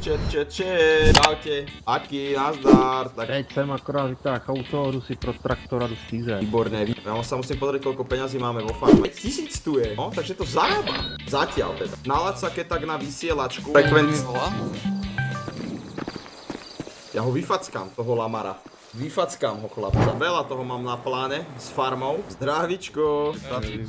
Čet, čet, čet, čaute. Aky, nazdar. Tak Teď jsem akorát vytáhl auto, jdu si pro traktora do stíze. výborné. vý- Ja sa musím pozrieť, koľko peňazí máme vo farme. Tisíc tu je, no, takže to zarába. Zatiaľ teda. Nalaď sa keď tak na vysielačku. Frekvenci. Ja ho vyfackám, toho lamara. Vyfackám ho chlapca. Veľa toho mám na pláne s farmou. Zdravíčko. A my,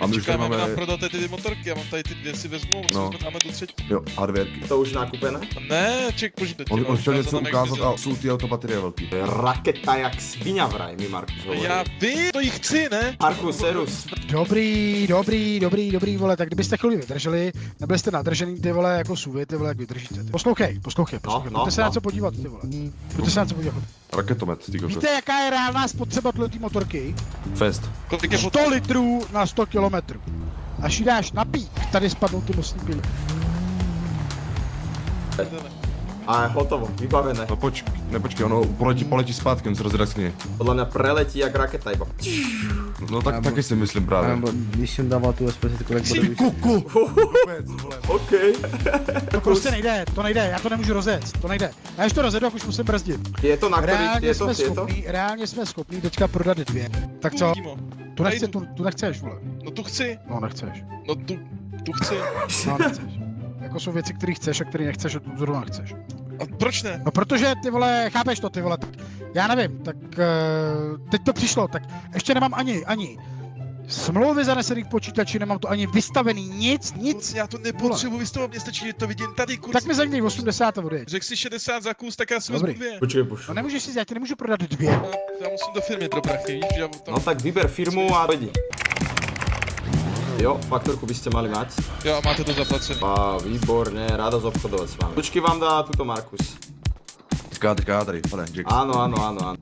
A my už tady máme- na prodat ty, ty motorky, já mám tady ty dvě si vezmu, No. no. dáme do třetí. Jo, hardwareky. To už nakúpené? Ne, ček, počkej, On, on chtěl něco ukázat a jsou ty autobaterie velký. To je raketa jak svinia vraj, mi Markus hovorí. Já vím, to jich chci, ne? Markus, serus. Dobrý, dobrý, dobrý, dobrý, vole, tak kdybyste chvíli vydrželi, nebyli jste nadržený ty vole jako suvy, ty vole, jak vydržíte. Poslouchej, poslouchej, poslouchej. no, Pojďte se no. na co podívat, ty vole. Pojďte se na co podívat. Raketomet, ty kokos. Víte, jaká je reálná spotřeba této motorky? Fest. Kolik je 100 litrů na 100 kilometrů. Až ji dáš na pík, tady spadnou ty mostní pily. A je hotovo, vybavené. No počkej, nepočkej, ono poletí, poletí zpátky, on se rozraskne. Podľa mňa preletí jak raketa iba. No tak, taky si myslím právě. Nebo když jsem dával tu SPC, kolik bude víc. kuku! OK. To prostě nejde, to nejde, já to nemůžu rozjet, to nejde. Já když to rozjedu, už musím brzdit. Je to na Reálně je to, jsme je to? schopní, reálně jsme schopní teďka prodat dvě. Tak co? Tu, nechce, Najdu. tu, tu nechceš, vole. No tu chci, No nechceš. no tu, tu chci. No nechceš. Jako jsou věci, které chceš a které nechceš a tu zrovna chceš. A proč ne? No protože ty vole, chápeš to ty vole, tak já nevím, tak uh, teď to přišlo, tak ještě nemám ani, ani smlouvy zanesených počítači, nemám to ani vystavený, nic, nic. Já to nepotřebuji vystavovat, mě stačí, že to vidím tady, kurz. Tak mi zajímají 80 vody. Řekl si 60 za kus, tak já si Dobrý. vezmu dvě. Počkej, puš. No nemůžeš si, já ti nemůžu prodat dvě. Já musím do firmy pro prachy, víš, že já tam... No tak vyber firmu a dojdi. Jo, faktorku by ste mali mať. Jo, a máte to zaplacené. Á, výborne, rado zobchodovať s vami. Počkej vám dá tuto Markus. Teďka tady, pane, Jax. Áno, áno, áno, áno.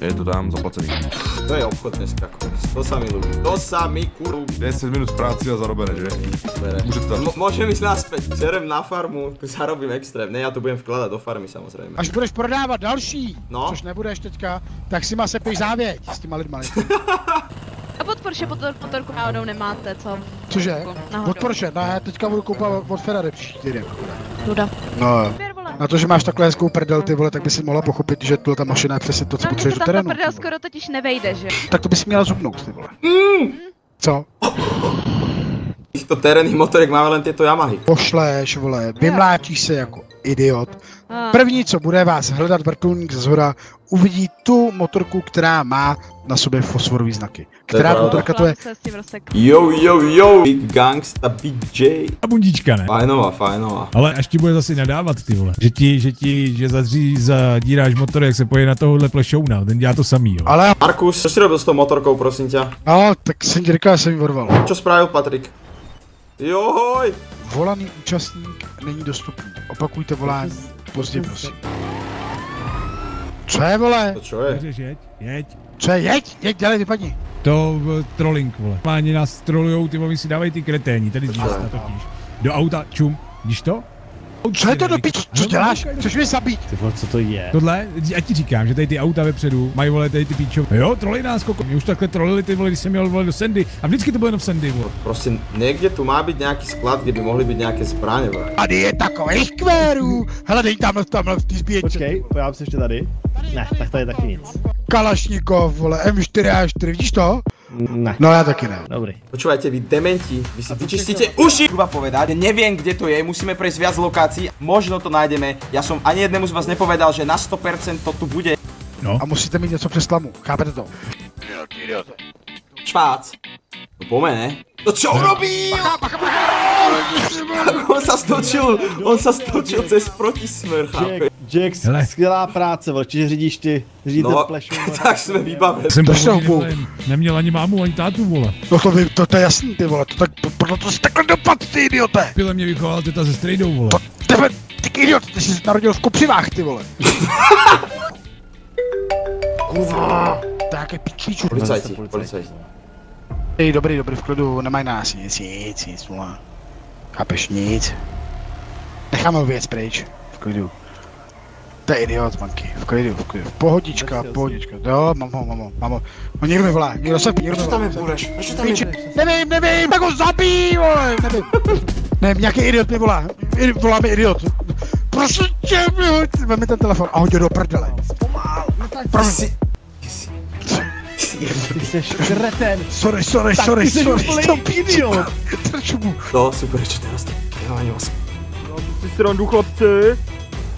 Je to tam zaplacený. To je obchod dneska. To sa mi ľúbi. To sa mi kurú 10 minut práci a zarobené, že? bere. Může to M- môžem ísť naspäť. Serem na farmu, zarobím extrém. Ne, ja to budem vkladať do farmy samozrejme. Až budeš prodávat další, No. což nebudeš teďka, tak si ma sepeš závěť s těma lidma. Porsche motor, motorku náhodou nemáte, co? Cože? Od Porsche, no já teďka budu koupat od Ferrari příští týden. Duda. No. Na to, že máš takhle hezkou prdel, ty vole, tak by si mohla pochopit, že tohle ta mašina je přesně to, co No, potřebuješ to do terénu. prdel ty vole. skoro totiž nevejde, že? Tak to bys měla zubnout, ty vole. Co? Týchto terénnych motorek máme len tieto Yamahy. Pošleš, vole, vymlátíš se jako idiot. První, co bude vás hledat vrtulník ze zhora, uvidí tu motorku, která má na sobě fosforové znaky. Která pravda. motorka to je? Yo, yo, yo, Big Gangsta, Big J. A bundička, ne? Fajnová, fajnová. Ale až ti bude zase nadávat, ty vole. Že ti, že ti, že zadří, zadíráš motor, jak se poje na tohohle plešouna, ten dělá to samý, jo. Ale, Markus, čo si robil s tou motorkou, prosím ťa? no, tak jsem ti říkal, že jsem ji odval. Čo spravil Patrik? Johoj! Volaný účastník není dostupný. Opakujte volání později, prosím. Co je, vole? To čo je? Můžeš jeď, jeď. Co je? Jeď, jeď, dělej, vypadni. To uh, trolling, vole. Páni nás trolujou, ty vole, si dávají ty kreténi, tady z města totiž. Do auta, čum, vidíš to? Co je to do pič? Co děláš? Chceš mě zabít? Ty vole, co to je? Tohle, já ti říkám, že tady ty auta vepředu mají vole tady ty píčo. Jo, trolej nás, koko. Mě už takhle trolili ty vole, když jsem měl vole do Sandy. A vždycky to bylo jenom v Sandy, vole. Proste niekde tu má byť nejaký sklad, kde by mohli byť nejaké zbrane. vraj. Tady je takových kvérů. Hele, dej tam, tam v té zbíječce. Počkej, pojďám se ještě tady. Ne, tak tady taky nic. Kalašníkov, vole, M4 a 4, vidíš to? Ne. No já taky ne. Dobrý. Počúvajte, vy dementi, vy si vyčistíte uši! Treba povedať, neviem, kde to je, musíme prejsť viac lokácií, možno to nájdeme. Ja som ani jednému z vás nepovedal, že na 100% to tu bude. A musíte mít něco přes slamu, chápete to? Švác. No pome, ne? To čo urobil? on sa stočil, on sa stočil cez protismer, chápe? Jax, Hele. skvělá práce, vole, čiže řídíš ty, řídíte No, plešu. tak jsme vybavení. Jsem To vole, neměl ani mámu, ani tátu, vole. No to, vy, to, to je jasný, ty vole, to tak, podle to si takhle dopad, ty idiote. Pile mě vychoval teta se strejdou, vole. Tebe, ty idiot, ty jsi se narodil v kopřivách, ty vole. Kurva, to je jaké pičíču. Policajti, policajti. Ej, dobrý, dobrý, v klidu, nemají nás nic, nic, nic, vole. Chápeš, nic. Necháme ho věc pryč, v klidu. To je idiot, manky, v klidu, v klidu. Pohodička, pohodička, jo, mám ho, mám ho, mám ho. No někdo mi volá, někdo se, někdo tam je Bureš? Prečo tam je Nevím, nevím, tak ho zabij, vole, nevím. Ne, nějaký idiot mi volá. I- Volá mi idiot. Prosím tě, mi hoď. Vem mi ten telefon a hoď ho do prdele. Prosím. Ty jsi škreten. Sorry, sorry, Tak sorry, ty jsi sorry. úplný Stop, idiot. Drž mu. No, super, čo teraz to? Ja ani vás. Ty srandu, chlapci.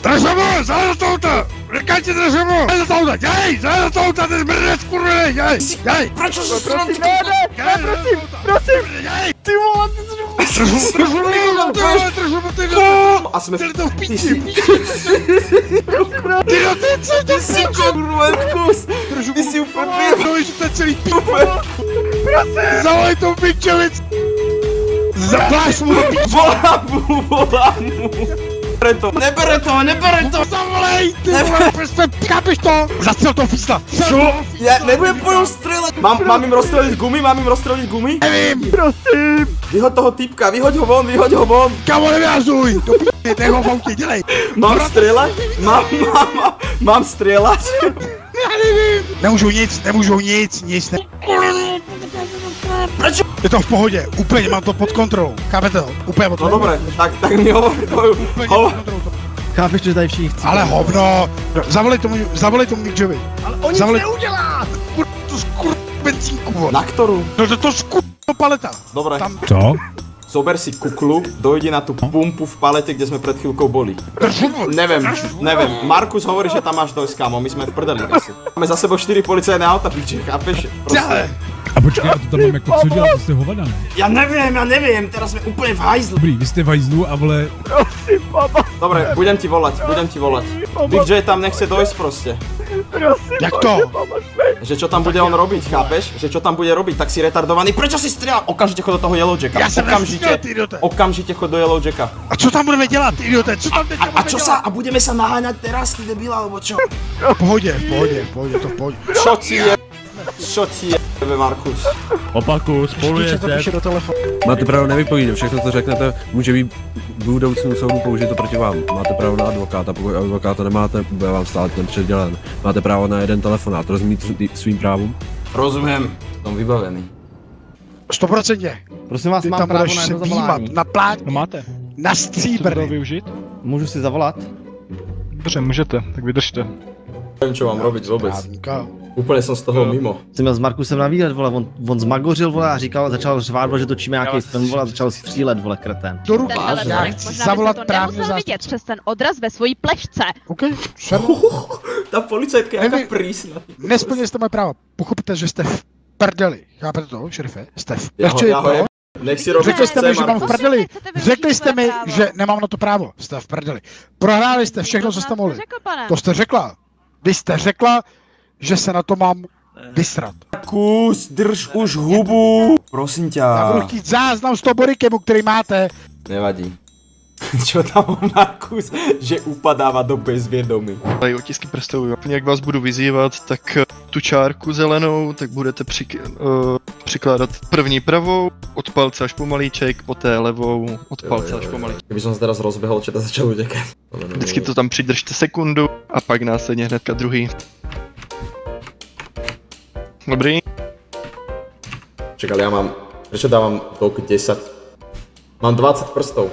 Drž mu, zajel to auta. Říkaj ti, drž mu. Zajel to auta, děj, zajel to auta, ty zmrdec, kurva, děj, děj. Prečo sa Prosím, ne, ne, ne, prosím, prosím. Ty vole, ty jsi Drž mu, drž mu, drž mu, ty vole. A sme... Ty to v Ty piči, si... ty no, ty co, ty si Kurva, kus! Ty si úplne pier... No, že to je celý pičo. Zavolej to pičovic. Zapláš mu do piči. Volám mu, volám mu! Nebere to, nebere to, nebere to! Zavolej, ty vole, chápeš to? Zastřel to físla. Čo? Ja nebudem po ňom strieľať! Mám, mám im rozstreliť gumy, mám im rozstreliť gumy? Nevím, prosím. Vyhoď toho typka, vyhoď ho von, vyhoď ho von! kamo nevyhazuj. Do piči, nech ho v autě, dělej. Mám strieľať? Mám, mám, mám, mám strieľať? Já nevím. Nemůžu nic, nemůžu nic, nic ne... Prečo? Je to v pohodě, úplně mám to pod kontrolou. Chápete to? Úplně pod No kontrolou. dobre, tak, tak mi hovor tvoju. Úplně Ho, pod kontrolou. to- Chápeš, že tady všichni chci. Ale hovno. No, Zavolej tomu, zavolej tomu Midžovi. ale on nic zavolej- neudělá. To skur... benzínku, vole. na ktorú? No to to skur... paleta. Dobre, Tam Co? zober si kuklu, dojdi na tú pumpu v palete, kde sme pred chvíľkou boli. Neviem, neviem. Markus hovorí, že tam máš dojsť, kámo, my sme v prdeli asi. Máme za sebou 4 policajné auta, piče, chápeš? Ďalej. Počkej, a to tam mám jako co dělat, to jste hovada, ne? Ja neviem, ja neviem, teraz sme úplne v hajzlu. Dobrý, vy jste v hajzlu a vole, Prosím, baba, Dobre, budem ti volať, budem ti volať. Big J tam nechce dojsť proste. prosím. Jak to? Že čo tam bude on robiť, chápeš? Že čo tam bude robiť, tak si retardovaný. Prečo si strieľal? Okamžite chod do toho Yellow Jacka. Já jsem ty idiote. Okamžite chod do Yellow Jacka. A co tam budeme dělat, ty idiote? Co tam teď A, a budeme čo dělat? sa? A budeme sa naháňať teraz, ty debila, alebo čo? V pohodě, v pohodě, v pohodě, to v pohodě. Čo ti je? Čo ti je, Markus? Opaku, spolu je to píše do telefonu. Máte právo nevypovídat, všechno, co řeknete, může být v budoucnu soudu použito proti vám. Máte právo na advokáta, pokud advokáta nemáte, bude vám stát ten předělen. Máte právo na jeden telefonát, rozumíte svý- svým právům? Rozumiem. Som vybavený. Stoprocentně. Prosím vás, Ty mám tam právo na jedno zavolání. na plát, No máte. na stříbrný. využít? Můžu si zavolat? Dobře, můžete, tak vydržte. Neviem, čo mám robiť vôbec. Úplne som z toho mimo. Jsem měl s Markusem na výlet, vole, on, on zmagořil, vole, a říkal, začal řvát, vole, že točíme nějaký film, vole, a začal střílet, vole, kreten. Do telefonák, Já chci zavolat to právního nemusel vidět přes ten odraz ve svojí plešce. OK, šarm. Tá policajtka je jaká prísna. Nesplnili jste moje práva. Pochopíte, že jste v prdeli. Chápete to, šerife? Jste v jeb... Nech si robí, Řekli jste mi, že mám v prdeli. Řekli jste mi, právo. že nemám na to právo. Jste v prdeli. Prohráli jste všechno, co jste mohli. To jste řekla. Vy jste řekla, že se na to mám vysrat. Markus, drž už hubu. Prosím Já budu chtít záznam z toho borykemu, který máte. Nevadí. Čo tam má Markus, že upadáva do bezvědomí. Tady otisky prstů, jo. Jak vás budu vyzývat, tak eh, tu čárku zelenou, tak budete přik, uh, přikládat první pravou, od palce až po malíček, poté levou, od palce až po malíček. Kdyby som sa teraz rozbehol, čo to začal utekať. Vždycky to tam přidržte sekundu a pak následně hnedka druhý. Dobrý, Čakal, ja mám... Prečo dávam tok 10? Mám 20 prstov.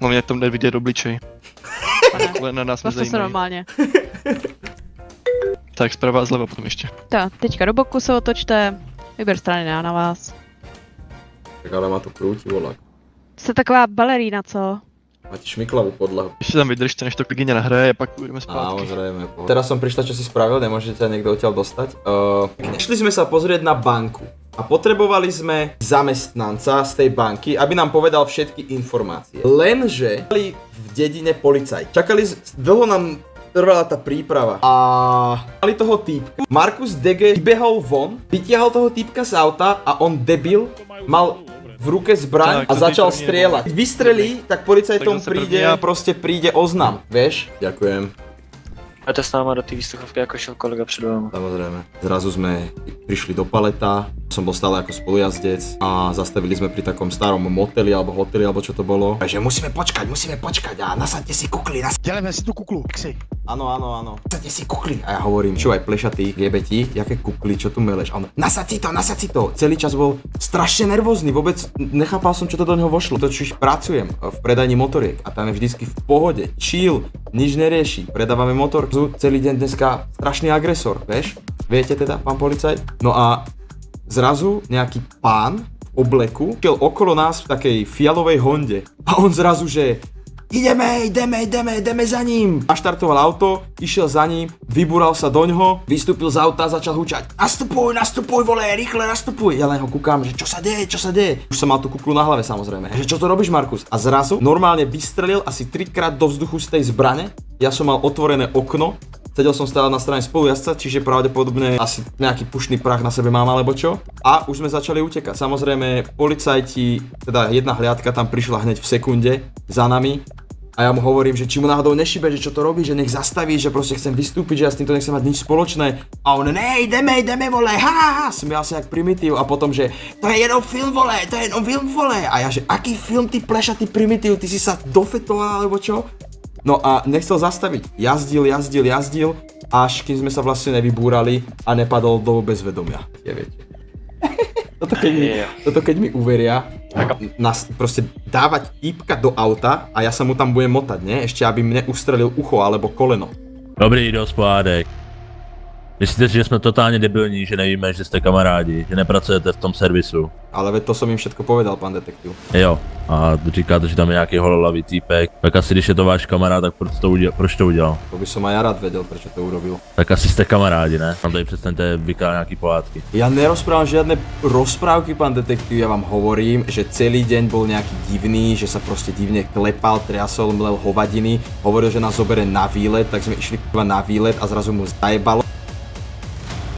hlavně tam jde vidět obličej. Ale na nás Postav se normálně. Tak zprava a zleva potom ještě. Tak, teďka do boku se otočte. Vyber strany já na vás. Tak ale ma tu krúti volak. Jste taková balerína, co? Máte šmiklavú podlahu. Ještě tam vydržte, než to kolegyně nahraje a pak půjdeme zpátky. Samozrejme. Teraz som prišla, čo si spravil, nemôžete niekto odtiaľ dostať. Uh, šli sme sa pozrieť na banku a potrebovali sme zamestnanca z tej banky, aby nám povedal všetky informácie. Lenže boli v dedine policajti. Čakali, dlho nám trvala tá príprava a mali toho týpka. Markus Dege vybehol von, vytiahol toho týpka z auta a on debil mal v ruke zbraň Tak, a to začal strieľať. Keď vystrelí, tak policajtom príde, první proste príde oznam, vieš? Ďakujem. Jdete s náma do té výstuchovky, jako šel kolega před váma. Samozrejme. Zrazu sme prišli do paleta, som bol stále ako spolujazdec a zastavili sme pri takom starom moteli alebo hoteli alebo čo to bolo. Takže musíme počkať, musíme počkať a nasadte si kukli, nas... Dělejme si tu kuklu. Xi. Áno, áno, áno. Chcete si kukli. A ja hovorím, čo aj plešatý, jebe ti, jaké kukli, čo tu meleš. A on, nasad si to, nasad si to. Celý čas bol strašne nervózny, vôbec nechápal som, čo to do neho vošlo. Totiž pracujem v predajni motoriek a tam je vždycky v pohode, chill, nič nerieši, predávame motor. Celý deň dneska strašný agresor, vieš? Viete teda, pán policajt? No a zrazu nejaký pán v obleku šiel okolo nás v takej fialovej Honde. A on zrazu, že ideme, ideme, ideme, ideme za ním. Naštartoval auto, išiel za ním, vybúral sa do ňoho, vystúpil z auta a začal hučať. Nastupuj, nastupuj, vole, rýchle nastupuj. Ja len ho kúkam, že čo sa deje, čo sa deje. Už som mal tú kuklu na hlave samozrejme. Že čo to robíš, Markus? A zrazu normálne vystrelil asi trikrát do vzduchu z tej zbrane. Ja som mal otvorené okno, Sedel som stále na strane spolujazca, čiže pravdepodobne asi nejaký pušný prach na sebe mám alebo čo. A už sme začali utekať. Samozrejme, policajti, teda jedna hliadka tam prišla hneď v sekunde za nami. A ja mu hovorím, že či mu náhodou nešibe, že čo to robí, že nech zastaví, že proste chcem vystúpiť, že ja s týmto nechcem mať nič spoločné. A on, ne, ideme, ideme, vole, ha, ha, ha, smial sa jak primitív a potom, že to je jenom film, vole, to je jenom film, vole. A ja, že aký film ty pleša, ty primitív, ty si sa dofetoval alebo čo? No a nechcel zastaviť. Jazdil, jazdil, jazdil, až kým sme sa vlastne nevybúrali a nepadol do bezvedomia. Je viete. toto, keď mi, toto keď mi uveria, nás proste dávať týpka do auta a ja sa mu tam budem motať, ne? Ešte aby mne ustrelil ucho alebo koleno. Dobrý, dost pohádek. Myslíte si, že jsme totálně debilní, že nevíme, že jste kamarádi, že nepracujete v tom servisu? Ale to som im všetko povedal, pán detektiv. Jo, a říkáte, že tam je nějaký hololavý týpek, tak asi když je to váš kamarád, tak proč to udělal? Proč to udělal? To by som aj ja rád vedel, prečo to urobil. Tak asi jste kamarádi, ne? Tam tady přestaňte vykládat nějaký pohádky. Ja nerozprávam žiadne rozprávky, pán detektív, ja vám hovorím, že celý deň bol nejaký divný, že sa proste divne klepal, triasol, mlel hovadiny, hovoril, že nás zobere na výlet, tak sme išli k- na výlet a zrazu mu zajebalo.